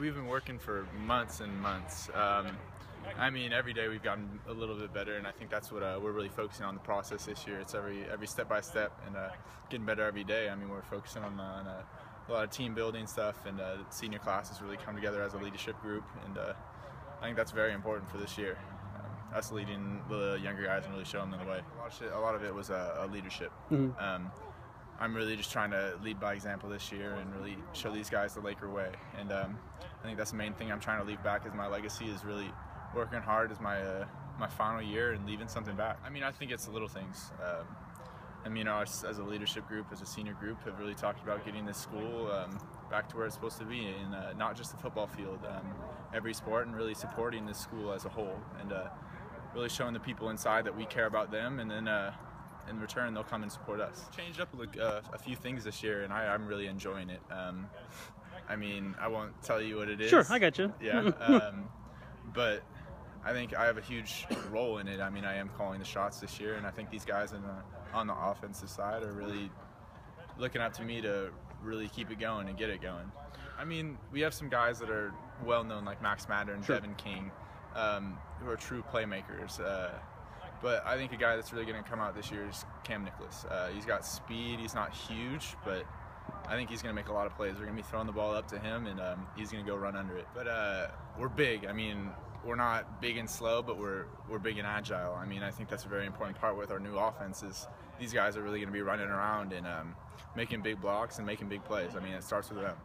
We've been working for months and months. Um, I mean, every day we've gotten a little bit better, and I think that's what uh, we're really focusing on the process this year. It's every every step by step and uh, getting better every day. I mean, we're focusing on, on uh, a lot of team building stuff, and uh, the senior classes really come together as a leadership group, and uh, I think that's very important for this year. Um, us leading the younger guys and really showing them the way. A lot of, shit, a lot of it was uh, leadership. Mm-hmm. Um, I'm really just trying to lead by example this year and really show these guys the Laker way. And um, I think that's the main thing I'm trying to leave back is my legacy is really working hard as my uh, my final year and leaving something back. I mean, I think it's the little things. Um, I mean, us as a leadership group, as a senior group, have really talked about getting this school um, back to where it's supposed to be, and uh, not just the football field, um, every sport, and really supporting this school as a whole, and uh, really showing the people inside that we care about them, and then uh, in return they'll come and support us. Changed up a, uh, a few things this year, and I, am really enjoying it. Um, I mean, I won't tell you what it is. Sure, I got you. Yeah, um, but I think I have a huge role in it. I mean, I am calling the shots this year, and I think these guys the, on the offensive side are really looking up to me to really keep it going and get it going. I mean, we have some guys that are well known, like Max Matter and sure. Devin King, um, who are true playmakers. Uh, but I think a guy that's really going to come out this year is Cam Nicholas. Uh, he's got speed. He's not huge, but I think he's going to make a lot of plays. We're going to be throwing the ball up to him, and um, he's going to go run under it. But uh, we're big. I mean, we're not big and slow, but we're we're big and agile. I mean, I think that's a very important part with our new offense. Is these guys are really going to be running around and um, making big blocks and making big plays. I mean, it starts with them.